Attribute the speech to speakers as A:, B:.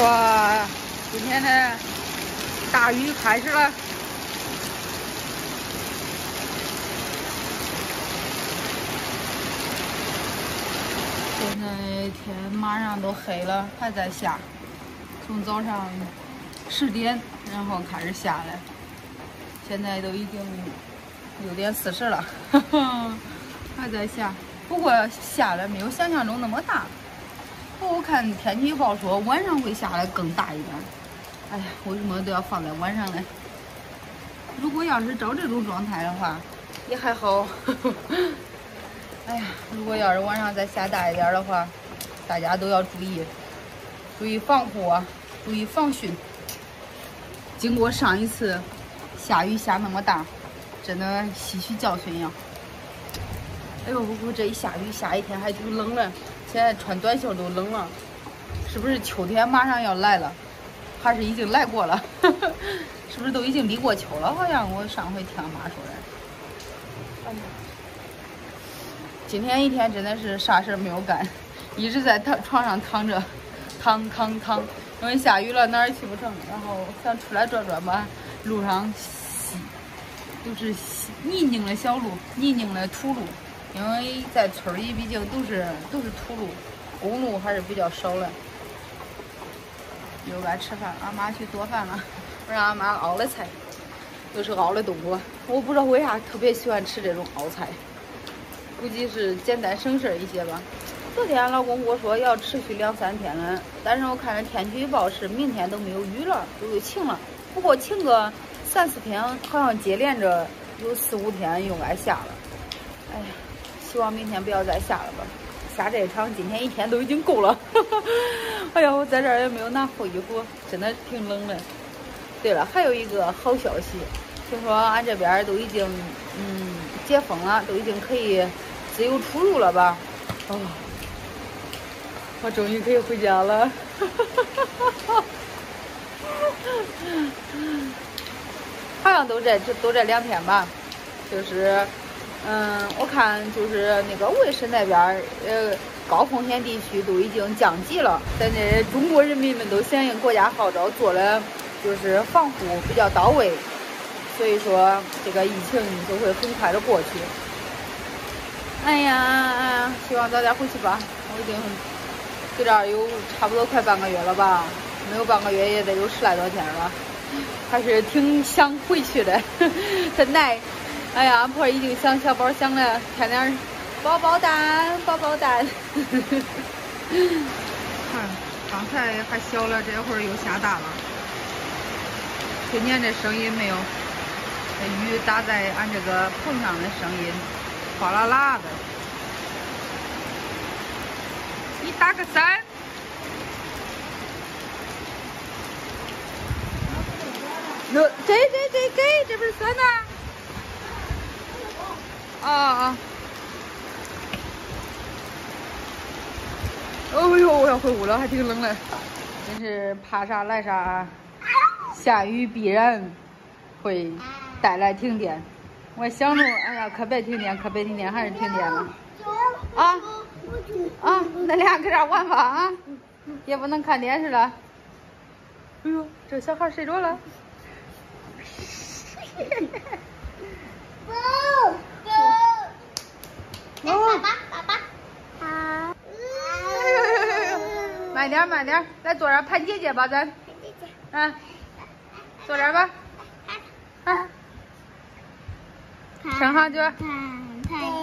A: 哇，今天的大雨开始了。现在天马上都黑了，还在下，从早上十点然后开始下来，现在都已经六点四十了，还在下。不过下的没有想象中那么大。我看天气预报说晚上会下的更大一点。哎呀，为什么都要放在晚上呢？如果要是照这种状态的话，也还好。哎呀，如果要是晚上再下大一点的话，大家都要注意，注意防护啊，注意防汛。经过上一次下雨下那么大，真的吸取教训呀。哎呦，我这一下雨下一天还挺冷的。现在穿短袖都冷了，是不是秋天马上要来了？还是已经来过了？是不是都已经立过秋了？好像我上回听俺妈说的。今天一天真的是啥事没有干，一直在躺床上躺着，躺躺躺，因为下雨了哪儿也去不成，然后想出来转转吧，路上稀都是泥泞的小路，泥泞的土路。因为在村里，毕竟都是都是土路，公路还是比较少的。又该吃饭，俺妈去做饭了。我让俺妈熬的菜，都是熬的冬瓜。我不知道为啥特别喜欢吃这种熬菜，估计是简单省事一些吧。昨天俺老公跟我说要持续两三天了，但是我看着天气预报是明天都没有雨了，都有晴了。不过晴个三四天，好像接连着有四五天又该下了。哎呀。希望明天不要再下了吧，下这一场今天一天都已经够了。哎呀，我在这儿也没有拿厚衣服，真的挺冷的。对了，还有一个好消息，听说俺这边都已经嗯解封了，都已经可以自由出入了吧？哦，我终于可以回家了。好像都这这都这两天吧，就是。嗯，我看就是那个卫视那边，呃，高风险地区都已经降级了。咱这中国人民们都响应国家号召，做了就是防护比较到位，所以说这个疫情就会很快的过去。哎呀，希望早点回去吧。我已经搁这儿有差不多快半个月了吧，没有半个月也得有十来多天了，还是挺想回去的，真耐。哎呀，俺婆已经想小宝想了，天天宝宝蛋，宝宝蛋。看，刚才还小了，这会儿又下大了。听见这声音没有？这雨打在俺这个棚上的声音，哗啦啦的。你打个伞。这这这给，这不是伞呢？啊啊！哦呦，我要回屋了，还挺冷嘞。真是怕啥来啥，下雨必然会带来停电。我想着，哎呀，可别停电，可别停电，还是停电了。啊啊！那俩搁这玩吧啊！也不能看电视了。哎呦，这小孩睡着了。慢点，慢点，来坐这儿盼姐姐吧，咱。姐姐。嗯，坐这儿吧。啊。上好脚。
B: 盼盼姐姐，盼姐姐。